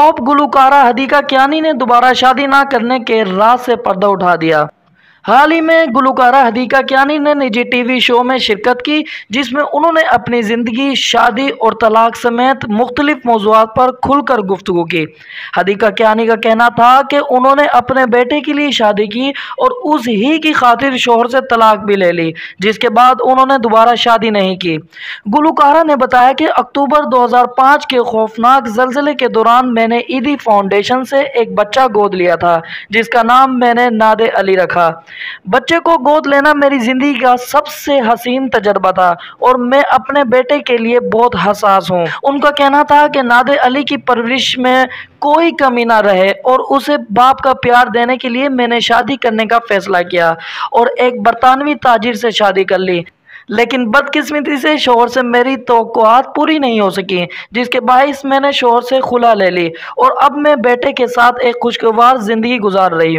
Pop Gulkara Hadika Kiani ने दोबारा शादी ना करने के राज से पर्दा उठा दिया। हाल ही में गुलकारा हदीका कियानी ने निजी टीवी शो में शिरकत की, जिसमें उन्होंने अपनी ज़िंदगी, शादी और तलाक समेत मुख्तलिफ़ मौजूद पर खुलकर गुफ्तु की। हदीका कियानी का कहना था कि उन्होंने अपने बेटे के लिए शादी की और उस ही की खातिर शोहर से तलाक भी ले ली, जिसके बाद उन्होंने दोबारा शादी नहीं की। गुलकारा ने बताया कि अक्टूबर 2005 के खौफनाक जलजिले के दौरान मैंने ईदी फाउंडेशन से एक बच्चा गोद लिया था, जिसका नाम मैंने नादे अली रखा। बच्चे को गोद लेना मेरी ज़िंदगी का सबसे हसीन तजर्बा था और मैं अपने बेटे के लिए बहुत हसास हूँ। उनका कहना था कि नादे अली की परवरिश में कोई कमी ना रहे और उसे बाप का प्यार देने के लिए मैंने शादी करने का फैसला किया और एक बरतानवी ताजिर से शादी कर ली। लेकिन बदकिस्मती से शोहर से मेरी तो पूरी नहीं हो सकी, जिसके बायस मैंने शोहर से खुला ले ली और अब मैं बेटे के साथ एक खुशगवार ज़िंदगी गुजार रही हूँ।